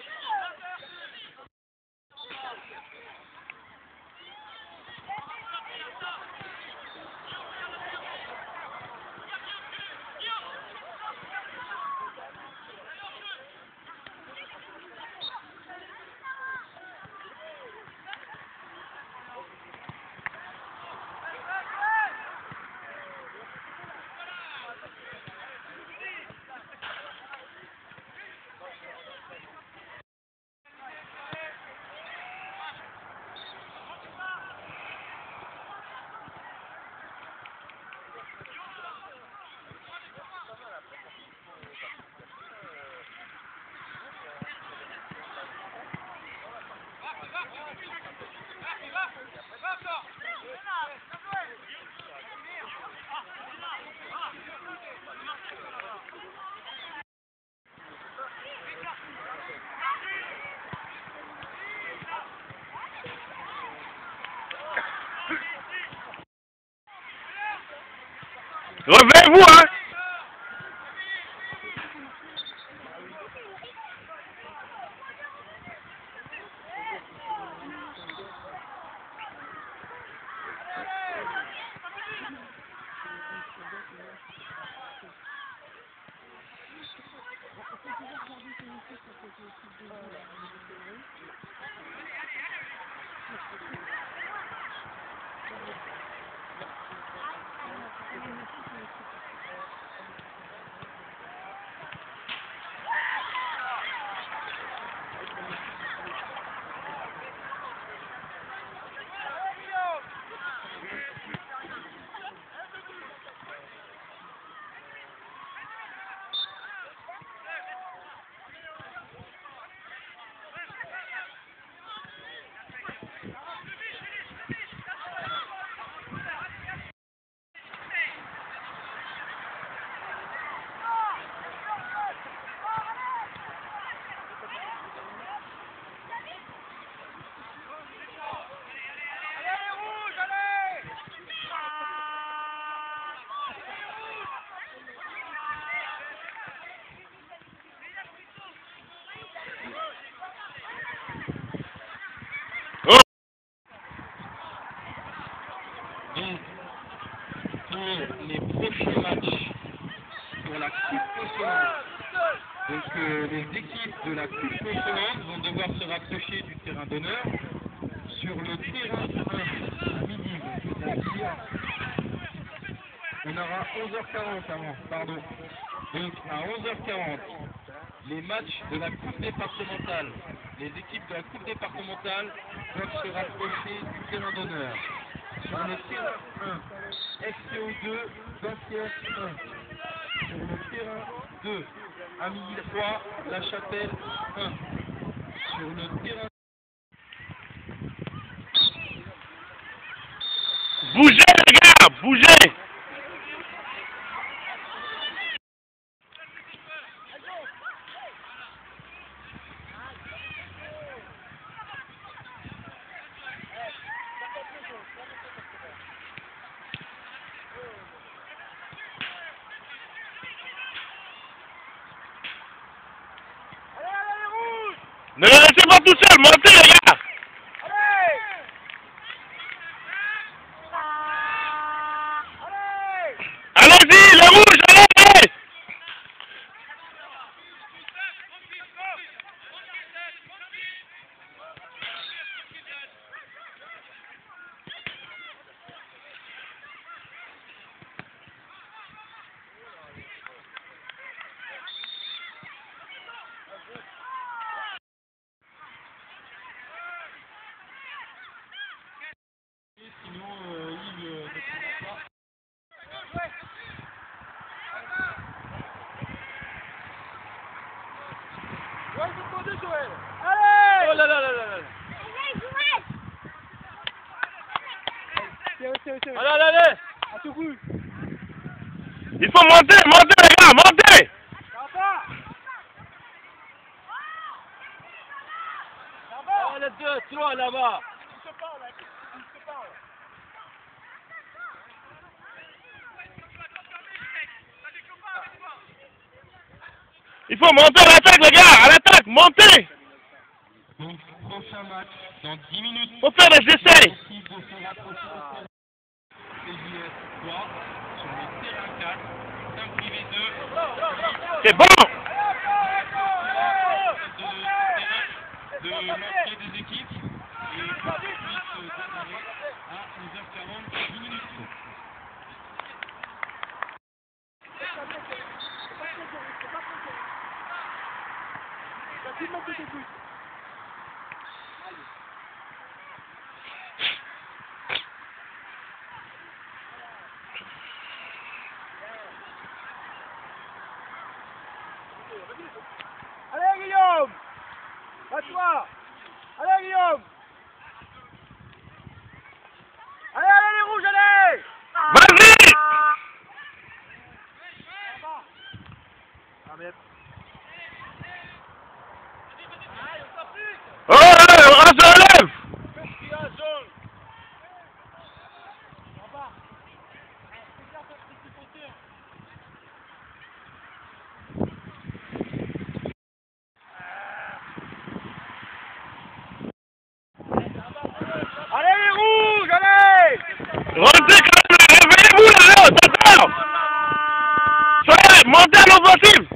Yeah. Réveillez-vous, hein les prochains matchs pour la Coupe Consonante, donc euh, les équipes de la Coupe Consonante vont devoir se rapprocher du terrain d'honneur sur le terrain 1 à midi. On aura 11h40 avant, pardon. Donc à 11h40, les matchs de la Coupe départementale, les équipes de la Coupe départementale doivent se rapprocher du terrain d'honneur. Sur le terrain 1, FCO2, Basket 1. Sur le terrain 2, Amélie 3, La Chapelle 1. Sur le terrain Bougez, les gars Bougez Ne les laissez pas tout seuls, montez les gars Allez-y, les rouges, allez, allez Sinon, euh, Yves euh, ne pourra pas. Oh là là là là là Allez, allez, allez Il faut monter, monter les gars, montez Oh, les deux, trois là-bas Il faut monter à l'attaque les gars, à l'attaque, montez Donc, prochain match dans 10 minutes. Faut faire des essais Équipe de se rapprocher du CJS 3 sur le terrain 4, Saint-Privé 2. C'est bon de, de l'entrée des équipes À toi. Allez Guillaume. Allez, allez les rouges, allez. Vas-y. Oh, allez, on se relève É, Montelo Brasil!